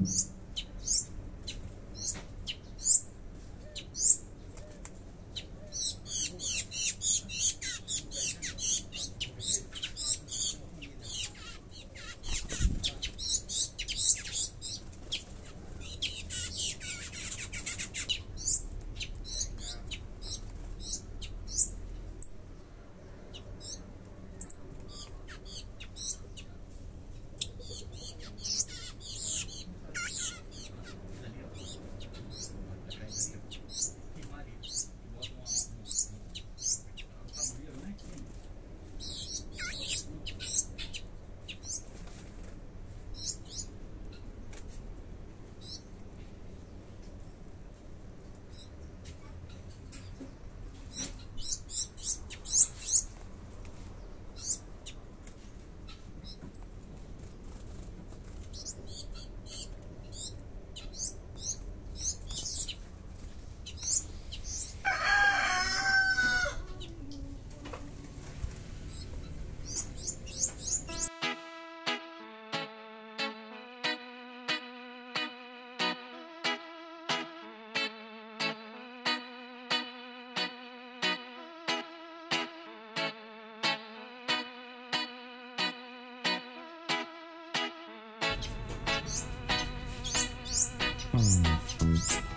Mm-hmm. Hum.